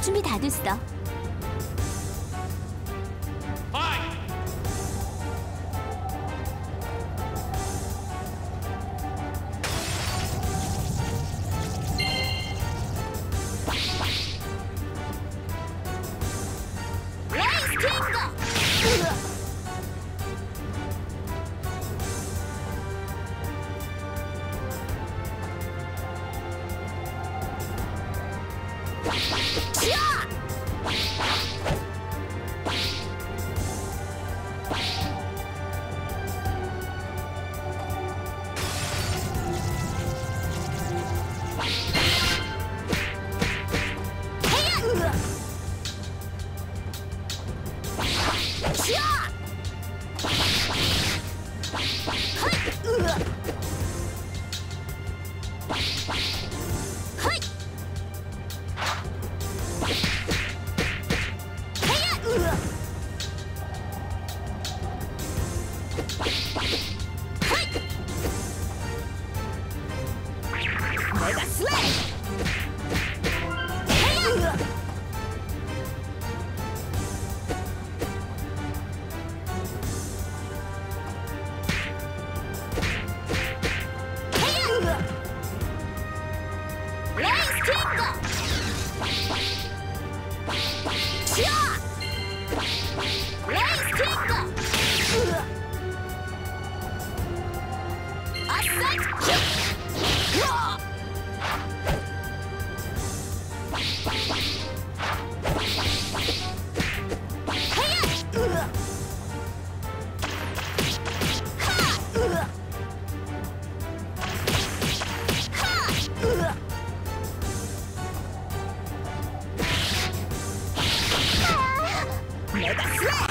준비 다 됐어. b y うわっスティ Tingle!